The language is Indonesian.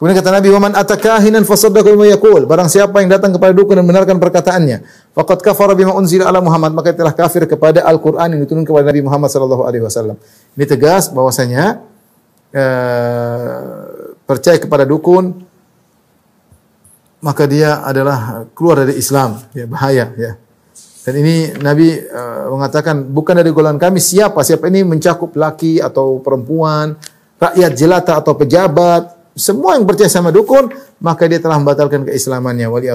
Kemudian kata Nabi, "Waman atakahinan fasaddaqa bima yaqul." Barang siapa yang datang kepada dukun dan membenarkan perkataannya, faqad kafara bima unzila ala Muhammad, maka telah kafir kepada Al-Qur'an yang diturunkan kepada Nabi Muhammad sallallahu alaihi wasallam. Ini tegas bahwasanya eh, percaya kepada dukun maka dia adalah keluar dari Islam, ya bahaya ya. Dan ini Nabi uh, mengatakan bukan dari golongan kami siapa siapa ini mencakup laki atau perempuan, rakyat jelata atau pejabat, semua yang percaya sama dukun, maka dia telah membatalkan keislamannya. Wali